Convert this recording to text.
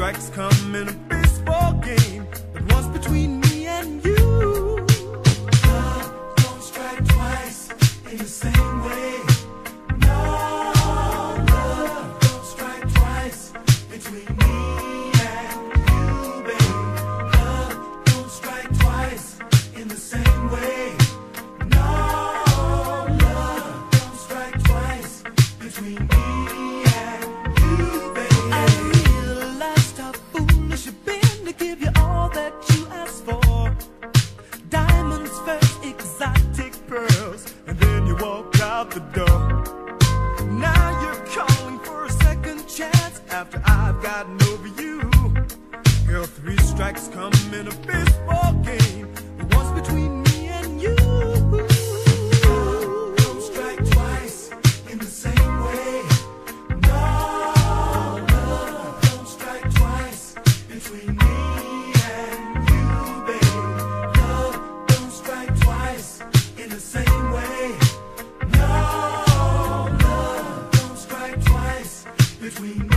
strikes come in a baseball game that was between me and you. Love don't strike twice in the same way. No, love don't strike twice between me and you, babe. Love don't strike twice in the same way. No, love don't strike twice between me. Now you're calling for a second chance after I've gotten over you. Girl, three strikes come in a baseball game. Between me and you. Don't strike twice in the same way. No, don't strike twice between me. between